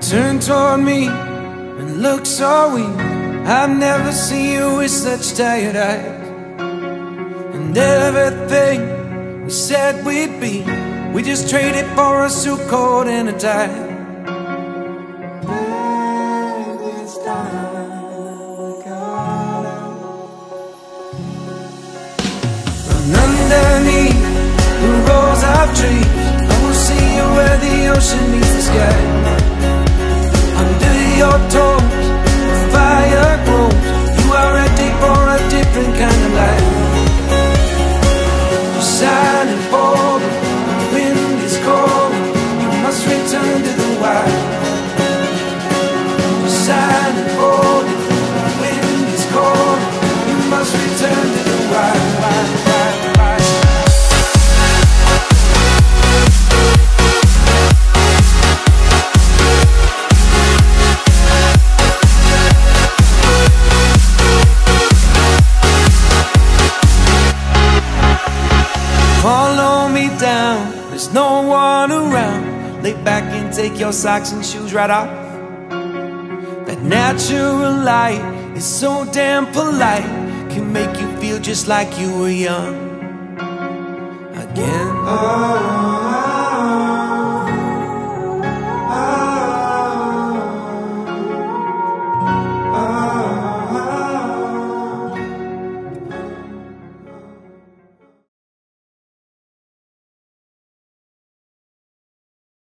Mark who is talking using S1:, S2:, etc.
S1: Turn toward me and look so weak. I've never seen you with such tired eyes. And everything we said we'd be, we just traded for a suit coat and a tie. underneath the rows of trees Follow me down, there's no one around Lay back and take your socks and shoes right off. That natural light is so damn polite Can make you feel just like you were young. Again